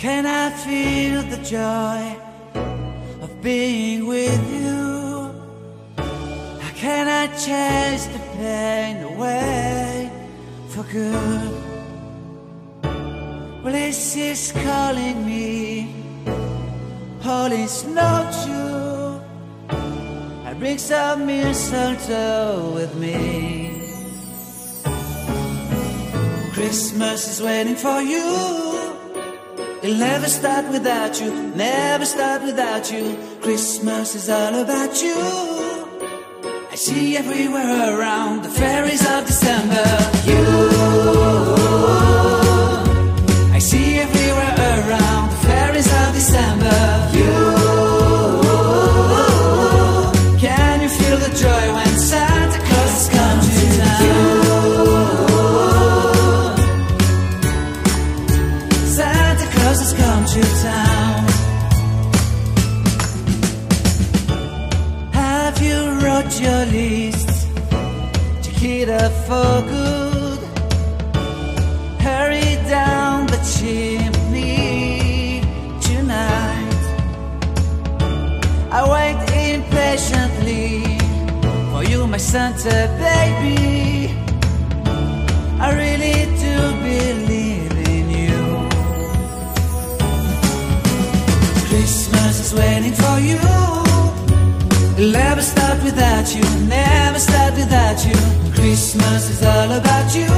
can I feel the joy of being with you? How can I chase the pain away for good? Well, this is calling me, is not true. I bring some mistletoe with me. Christmas is waiting for you. It'll never start without you, never start without you. Christmas is all about you. I see everywhere around the fairies of December. You, wrote your list to up for good? Hurry down the chimney tonight. I wait impatiently for you, my Santa baby. Never start without you, never start without you. Christmas is all about you.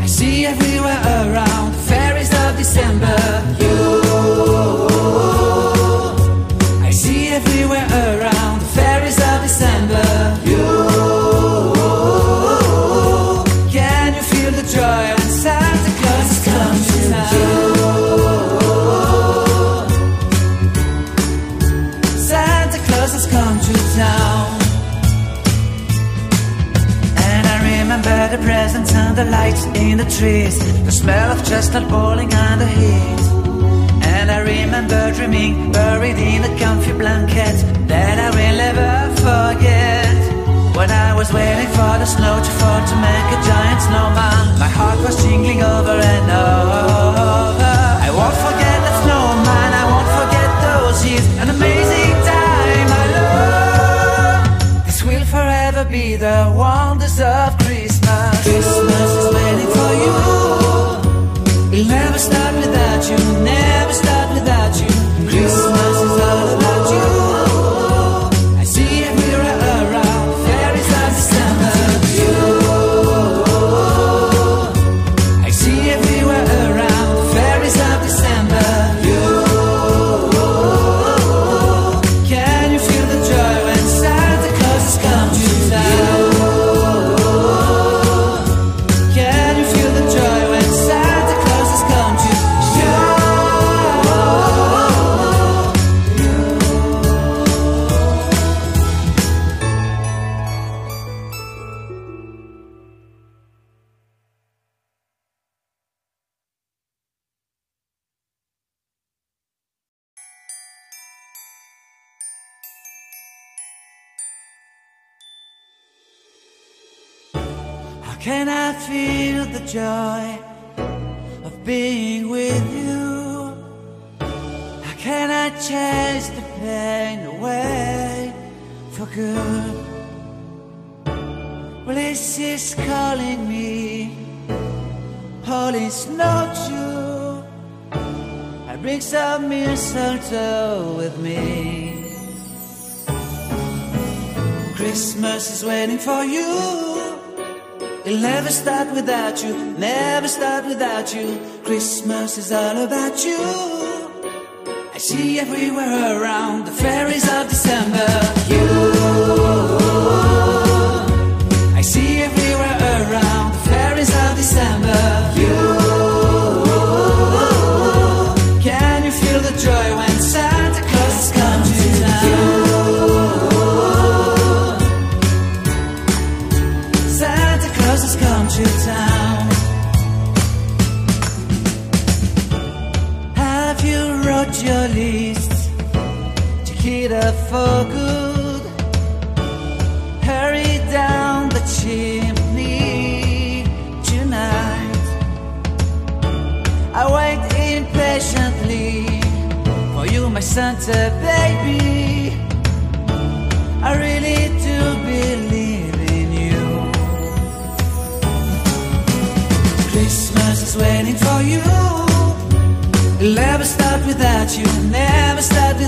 I see everywhere around the presents and the lights in the trees, the smell of chestnut boiling the heat. And I remember dreaming, buried in a comfy blanket that I will never forget. When I was waiting for the snow to fall to make a giant snowman, my heart was jingling over and over. I won't forget that snowman, I won't forget those years, an amazing time I love. This will forever be the wonders of Christmas. Christmas is waiting for you. It'll never start can I feel the joy of being with you? How can I chase the pain away for good? This is calling me, all is not true. I bring some mistletoe with me. Christmas is waiting for you. It'll never start without you, never start without you. Christmas is all about you. I see everywhere around the fairies of December. You, your for good? Hurry down the chimney tonight. I wait in patience my Santa baby. I really do believe for you. It'll never start without you. Never start without